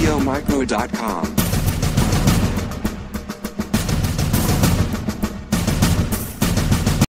radiomicro.com.